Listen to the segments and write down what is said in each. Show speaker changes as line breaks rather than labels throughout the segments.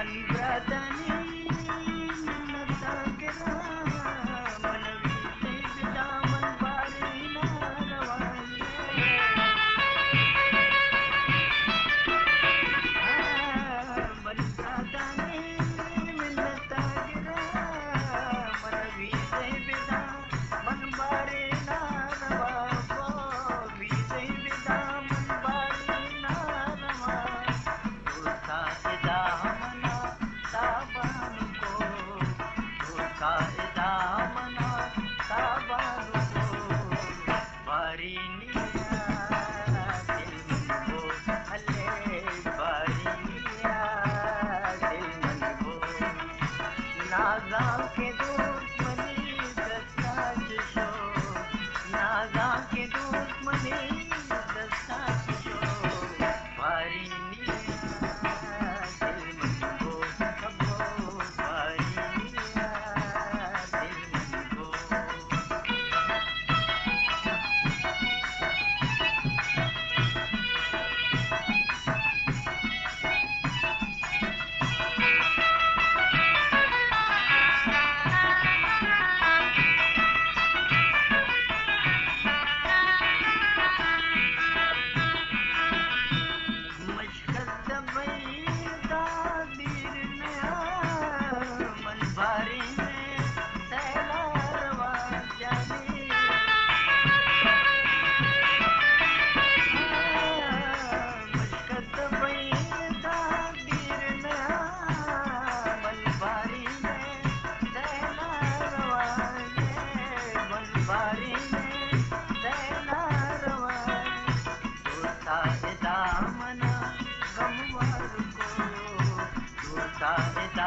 மனிதனில் नागा के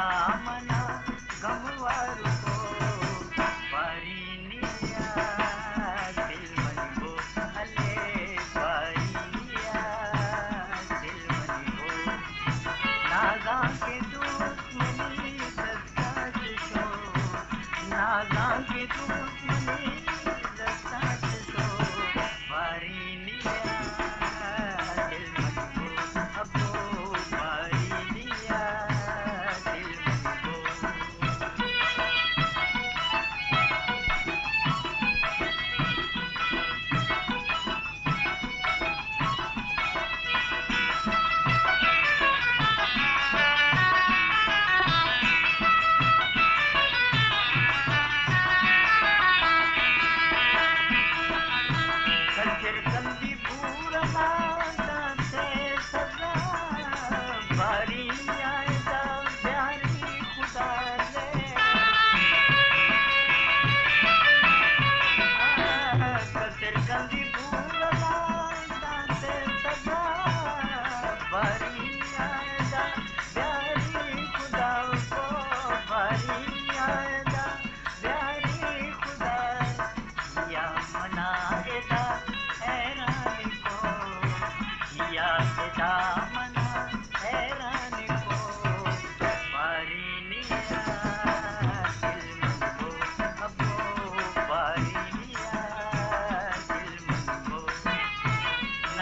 Uh,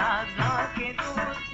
राजा के दोस्त।